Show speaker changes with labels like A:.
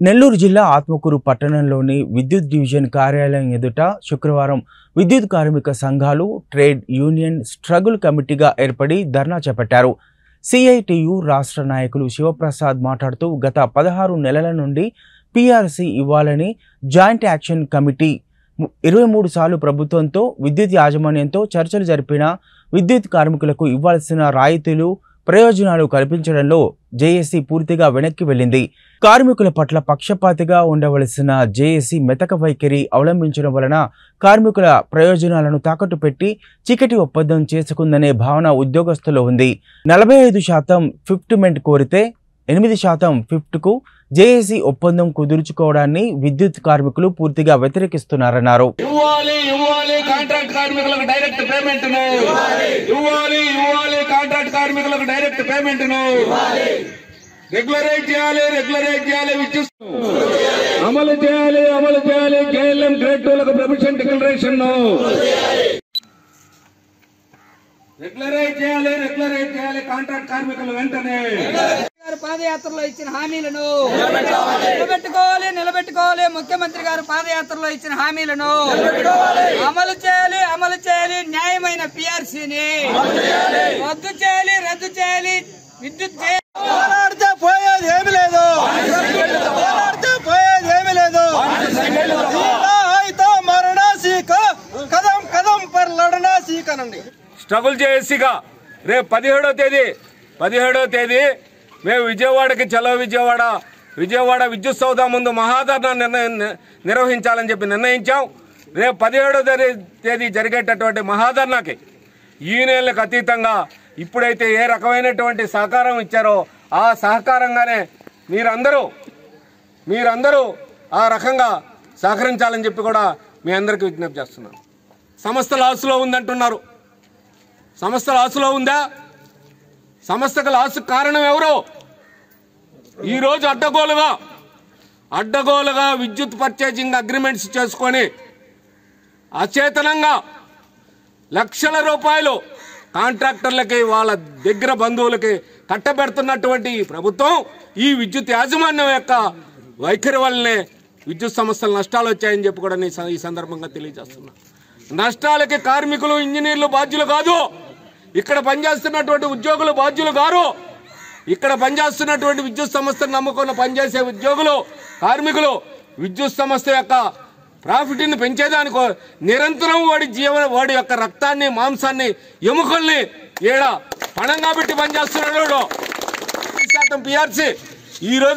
A: నెల్లూరు జిల్లా ఆత్మకూరు పట్టణంలోని విద్యుత్ డివిజన్ కార్యాలయం ఎదుట శుక్రవారం విద్యుత్ కార్మిక సంఘాలు ట్రేడ్ యూనియన్ స్ట్రగుల్ కమిటీగా ఏర్పడి ధర్నా చేపట్టారు. సిఐటియు రాష్ట్ర నాయకులు శివప్రసాద్ మాట్లాడుతూ గత పదహారు నెలల నుండి పీఆర్సీ ఇవ్వాలని జాయింట్ యాక్షన్ కమిటీ ఇరవై మూడు సార్లు ప్రభుత్వంతో విద్యుత్ యాజమాన్యంతో చర్చలు జరిపిన విద్యుత్ కార్మికులకు ఇవ్వాల్సిన రాయితీలు ప్రయోజనాలు కల్పించడంలో జేఏసీ పూర్తిగా వెనక్కి వెళ్ళింది. కార్మికుల పట్ల పక్షపాతిగా ఉండవలసిన జేఏసీ మెతక వైఖరి అవలంబించడం వలన కార్మికుల ప్రయోజనాలను తాకట్టు పెట్టి చికటి ఒప్పందం చేసుకుందనే భావన ఉద్యోగస్తులో ఉంది. నలభై ఐదు శాతం ఫిఫ్ట్మెంట్ కోరితే ఎనిమిది శాతం ఫిఫ్ట్కు జేఏసీ ఒప్పందం కుదుర్చుకోవడాన్ని విద్యుత్ కార్మికులు పూర్తిగా వ్యతిరేకిస్తున్నారన్నారు.
B: ఇవ్వాలి కాంట్రాక్ట్ కార్మికులకు డైరెక్ట్ పేమెంట్ను ఇవ్వాలి ఇవ్వాలి కాంట్రాక్ట్ కార్మికులకు డైరెక్ట్ పేమెంట్ను రెగ్యులరైజ్ చేయాలి రెగ్యులరైజ్ చేయాలి విద్యుత్ అమలు చేయాలి అమలు చేయాలి. కేఎల్ఎం గ్రేడ్ టూలకు ప్రొఫెషన్ డిక్లరేషన్ను రెగ్యులరైజ్ చేయాలి రెగ్యులరైజ్ చేయాలి కాంట్రాక్ట్ కార్మికులు వెంటనే.
C: పాదయాత్రలో ఇచ్చిన హామీలను నిలబెట్టుకోవాలి. నిలబెట్టుకోవాలి ముఖ్యమంత్రి గారు పాదయాత్రలో ఇచ్చిన హామీలను అమలు చేయాలి అమలు చేయాలి. న్యాయమైన పిఆర్సీని రద్దు చేయాలి రద్దు చేయాలి. విద్యుత్
D: పోరాడితే పోయేది ఏమి లేదు. పోరాడితే పోయేది ఏమి లేదు. మరణ సీక. కదం కదం పర్ లడనా సీకనండి.
B: స్ట్రగుల్ చేసిగా రేపు పదిహేడో తేదీ పదిహేడో తేదీ మేము విజయవాడకి చలో విజయవాడ విజయవాడ విద్యుత్ సౌధ ముందు మహాధరణ నిర్ణయం నిర్వహించాలని చెప్పి నిర్ణయించాం. రేపు పదిహేడో తేదీ జరిగేటటువంటి మహాధరణకి యూనియన్లకు అతీతంగా ఇప్పుడైతే ఏ రకమైనటువంటి సహకారం ఇచ్చారో ఆ సహకారంగానే మీరందరూ మీరందరూ ఆ రకంగా సహకరించాలని చెప్పి కూడా మీ అందరికీ విజ్ఞప్తి చేస్తున్నాను. సంస్థ లాసులో ఉందంటున్నారు. సంస్థ లాసులో ఉందా? సంస్థకు లాసు కారణం ఎవరు? ఈరోజు అడ్డగోలుగా అడ్డగోలుగా విద్యుత్ పర్చేజింగ్ అగ్రిమెంట్స్ చేసుకొని అచేతనంగా లక్షల రూపాయలు కాంట్రాక్టర్లకి వాళ్ళ దగ్గర బంధువులకి కట్టబెడుతున్నటువంటి ఈ ప్రభుత్వం ఈ విద్యుత్ యాజమాన్యం యొక్క వైఖరి వల్లనే విద్యుత్ సంస్థలు నష్టాలు వచ్చాయని చెప్పి కూడా నేను ఈ ఈ సందర్భంగా తెలియజేస్తున్నా. నష్టాలకి కార్మికులు ఇంజనీర్లు బాధ్యులు కాదు. ఇక్కడ పనిచేస్తున్నటువంటి ఉద్యోగులు బాధ్యులు కారు. ఇక్కడ పనిచేస్తున్నటువంటి విద్యుత్ సంస్థను నమ్ముకున్న పనిచేసే ఉద్యోగులు కార్మికులు విద్యుత్ సంస్థ యొక్క ప్రాఫిట్ని పెంచేదానికో నిరంతరం వాడి జీవన వాడి యొక్క రక్తాన్ని మాంసాన్ని ఎముకల్ని ఏడ పణంగా పెట్టి పనిచేస్తున్నాడు వాడు. శాతం పిఆర్సీ ఈ రోజు